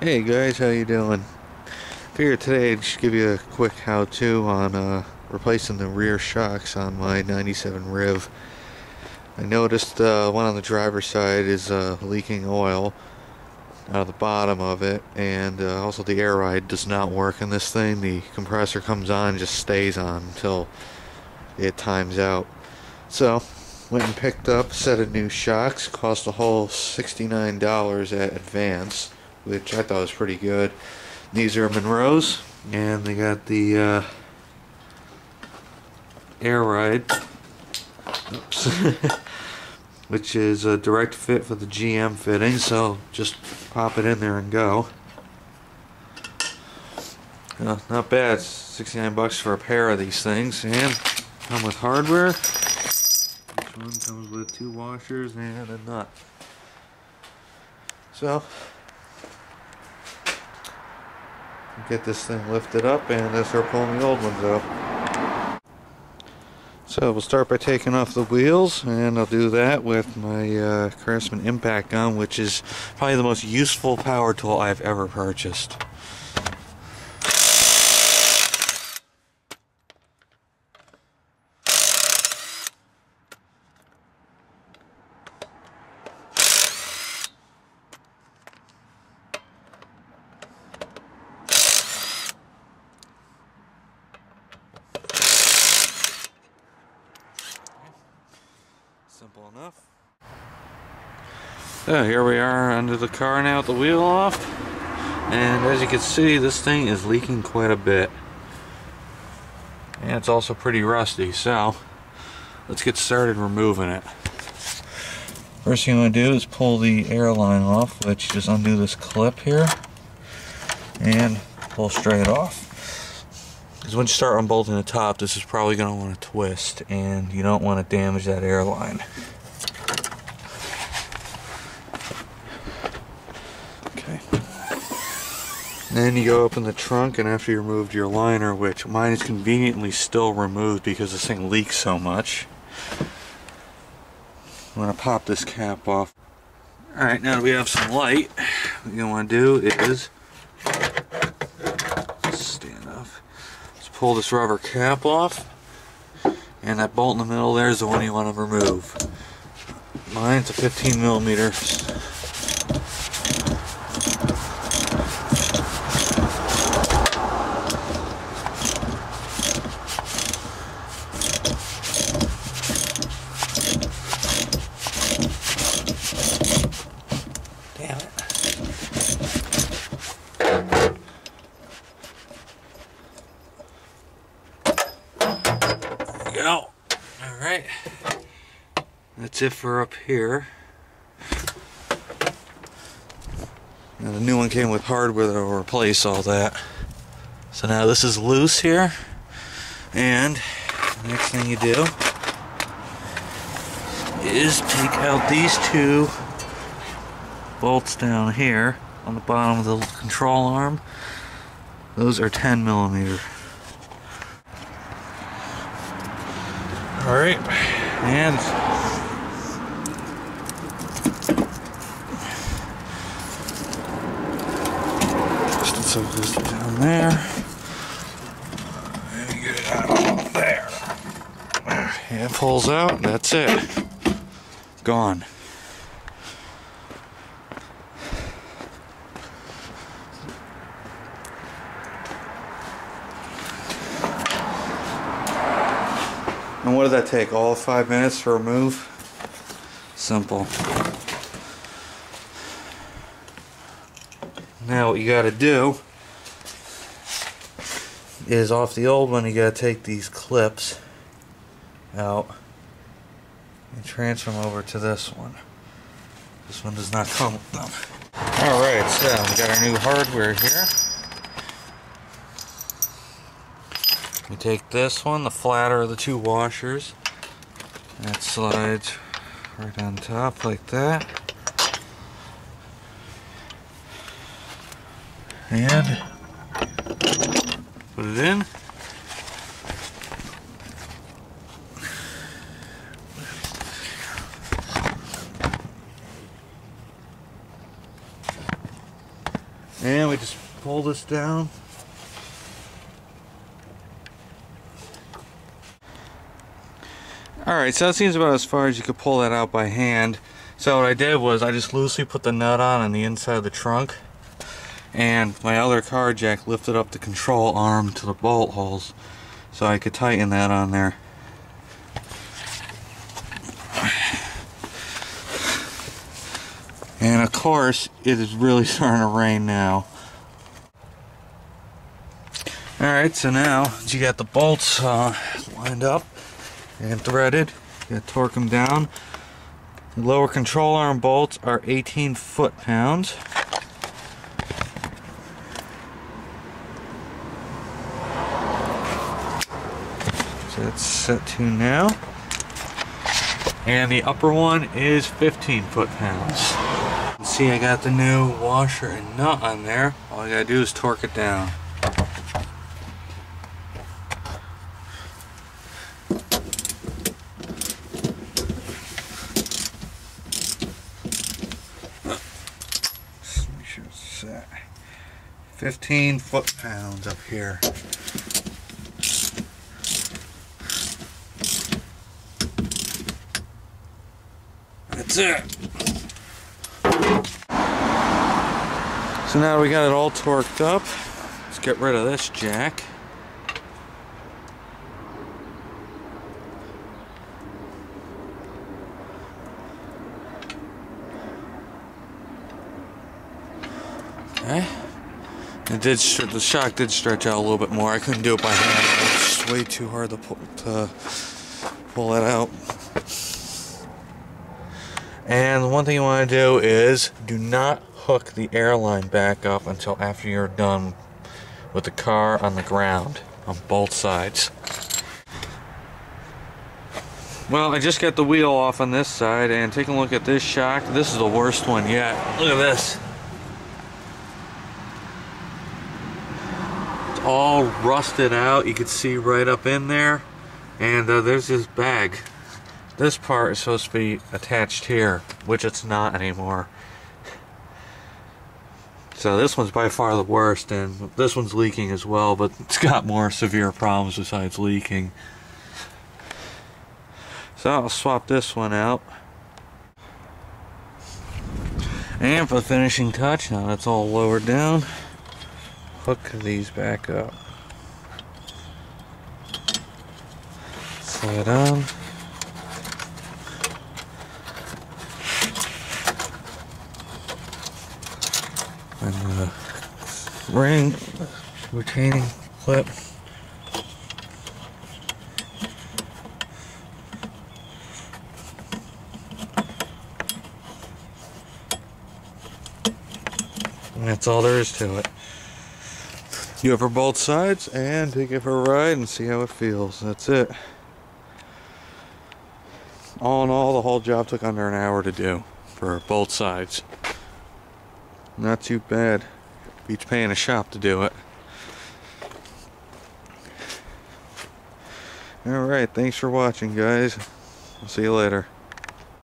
Hey guys, how you doing? Figured today I'd just give you a quick how-to on uh, replacing the rear shocks on my 97 Riv. I noticed uh, one on the driver's side is uh, leaking oil out of the bottom of it and uh, also the air ride does not work in this thing. The compressor comes on and just stays on until it times out. So, went and picked up a set of new shocks, cost a whole $69 at Advance which I thought was pretty good. These are Monroe's, and they got the uh, Air Ride, oops, which is a direct fit for the GM fitting, so just pop it in there and go. Uh, not bad, 69 bucks for a pair of these things, and come with hardware. Each one comes with two washers and a nut. So, get this thing lifted up and then start pulling the old ones out. So we'll start by taking off the wheels and I'll do that with my uh, Craftsman impact gun which is probably the most useful power tool I've ever purchased. Simple enough. So here we are under the car now with the wheel off. And as you can see, this thing is leaking quite a bit. And it's also pretty rusty, so let's get started removing it. First thing you going to do is pull the airline off, which just undo this clip here and pull straight off. Because when you start unbolting the top, this is probably going to want to twist, and you don't want to damage that airline. Okay. Then you go open the trunk, and after you removed your liner, which mine is conveniently still removed because this thing leaks so much, I'm going to pop this cap off. Alright, now that we have some light, what you're going to want to do is pull this rubber cap off and that bolt in the middle there is the one you want to remove. Mine's a 15 millimeter go. Alright. That's it for up here. And the new one came with hardware that will replace all that. So now this is loose here. And the next thing you do is take out these two bolts down here on the bottom of the control arm. Those are 10 millimeter. All right, just down there. And get it out of there. It pulls out, that's it. Gone. And what did that take? All five minutes to remove? Simple. Now what you gotta do is off the old one you gotta take these clips out and transfer them over to this one. This one does not come with them. Alright, so we got our new hardware here. We take this one, the flatter of the two washers, that slides right on top like that. And put it in. And we just pull this down. Alright, so that seems about as far as you could pull that out by hand. So what I did was I just loosely put the nut on on the inside of the trunk and my other car jack lifted up the control arm to the bolt holes so I could tighten that on there. And of course, it is really starting to rain now. Alright, so now you got the bolts uh, lined up and threaded. You gotta torque them down. The lower control arm bolts are 18 foot-pounds. Set to now. And the upper one is 15 foot-pounds. See, I got the new washer and nut on there. All I gotta do is torque it down. Make sure it's set. 15 foot-pounds up here. It. So now we got it all torqued up. Let's get rid of this jack. Okay. It did. The shock did stretch out a little bit more. I couldn't do it by hand. It's way too hard to pull to pull it out. And one thing you want to do is do not hook the airline back up until after you're done with the car on the ground on both sides. Well, I just got the wheel off on this side and taking a look at this shock, this is the worst one yet. Look at this. It's all rusted out. You can see right up in there. And uh, there's this bag. This part is supposed to be attached here, which it's not anymore. So this one's by far the worst, and this one's leaking as well, but it's got more severe problems besides leaking. So I'll swap this one out. And for the finishing touch, now that's all lowered down, hook these back up. Slide on. And the ring retaining clip. And that's all there is to it. You have for both sides and take it for a ride and see how it feels. That's it. All in all the whole job took under an hour to do for both sides not too bad. Beats paying a shop to do it. Alright, thanks for watching guys. I'll see you later.